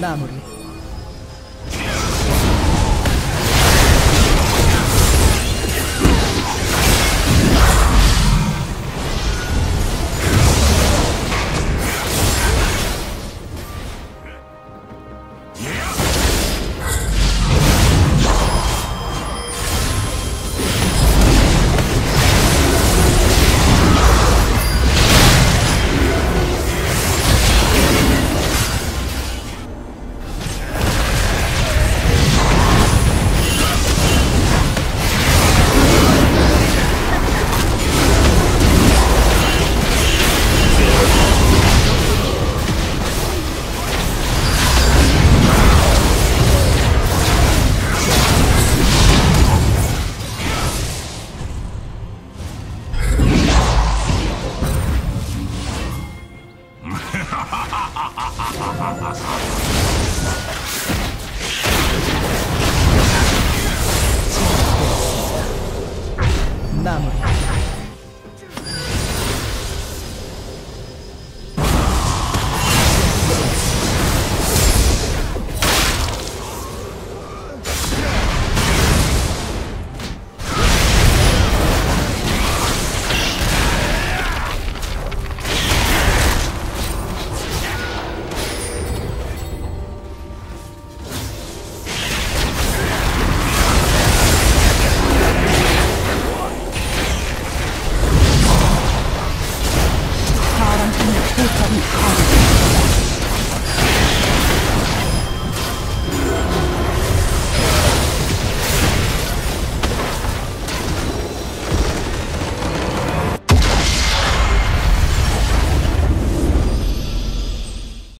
Memory 마무리.